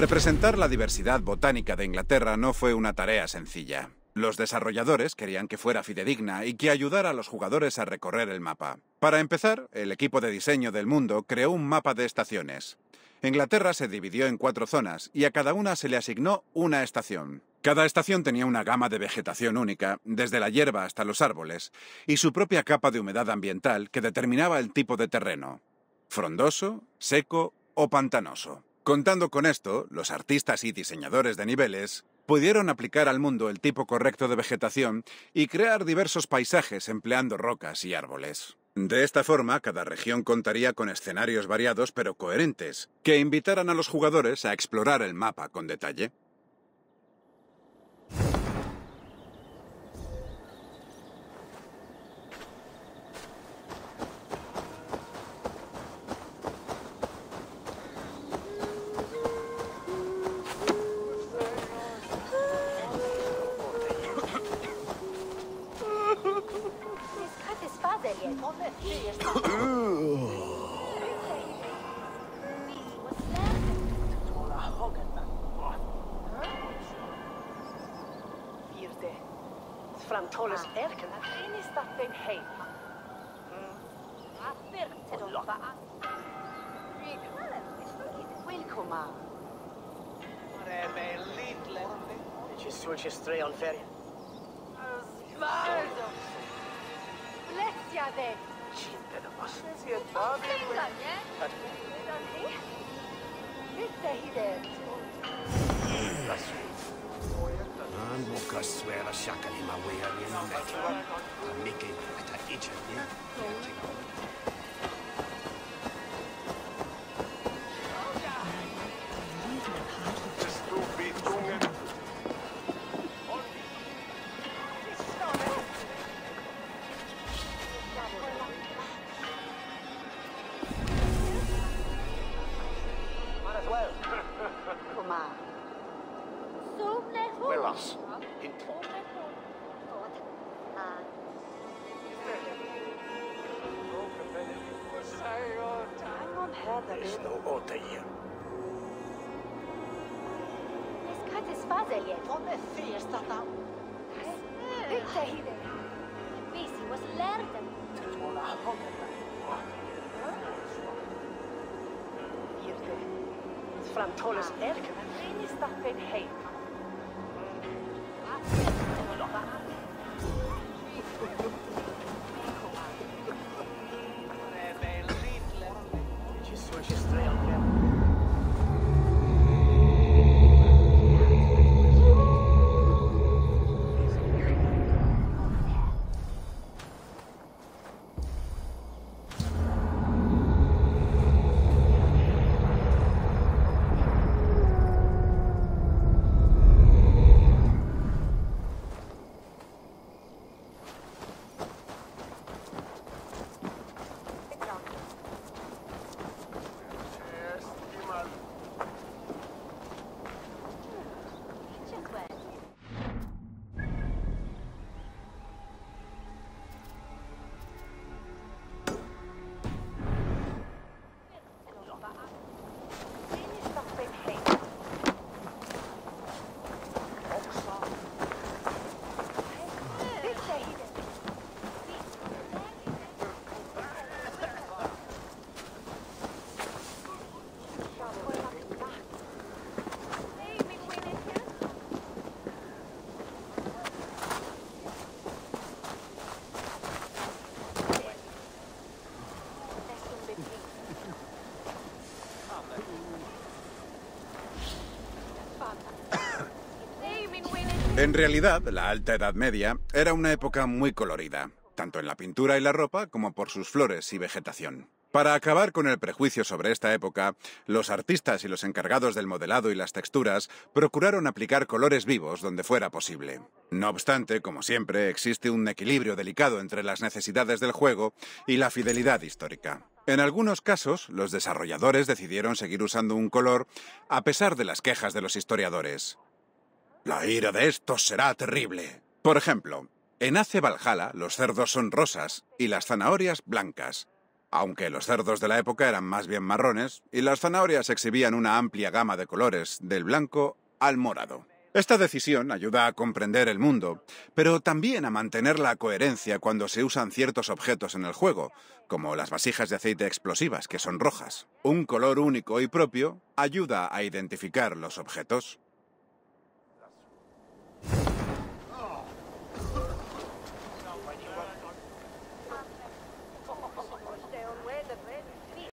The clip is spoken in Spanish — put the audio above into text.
Representar la diversidad botánica de Inglaterra no fue una tarea sencilla. Los desarrolladores querían que fuera fidedigna y que ayudara a los jugadores a recorrer el mapa. Para empezar, el equipo de diseño del mundo creó un mapa de estaciones. Inglaterra se dividió en cuatro zonas y a cada una se le asignó una estación. Cada estación tenía una gama de vegetación única, desde la hierba hasta los árboles, y su propia capa de humedad ambiental que determinaba el tipo de terreno. Frondoso, seco o pantanoso. Contando con esto, los artistas y diseñadores de niveles pudieron aplicar al mundo el tipo correcto de vegetación y crear diversos paisajes empleando rocas y árboles. De esta forma, cada región contaría con escenarios variados pero coherentes, que invitaran a los jugadores a explorar el mapa con detalle. framtalas erken. Finnistatten hei. Olla. Välkomna. Var är because swear a shotgun in my way on your neck. I make it at a itch of Well, us. Estou outra hier. Es kann es fazelje. Tome fyrstata. Bitte hide. Visi was lerden. Tona hogeta. Hirte. Fram tolles erken. Vinista fen heit. En realidad, la Alta Edad Media era una época muy colorida, tanto en la pintura y la ropa como por sus flores y vegetación. Para acabar con el prejuicio sobre esta época, los artistas y los encargados del modelado y las texturas procuraron aplicar colores vivos donde fuera posible. No obstante, como siempre, existe un equilibrio delicado entre las necesidades del juego y la fidelidad histórica. En algunos casos, los desarrolladores decidieron seguir usando un color a pesar de las quejas de los historiadores. La ira de estos será terrible. Por ejemplo, en Ace Valhalla los cerdos son rosas y las zanahorias blancas. aunque los cerdos de la época eran más bien marrones, y las zanahorias exhibían una amplia gama de colores, del blanco al morado. Esta decisión ayuda a comprender el mundo, pero también a mantener la coherencia cuando se usan ciertos objetos en el juego, como las vasijas de aceite explosivas, que son rojas. Un color único y propio ayuda a identificar los objetos.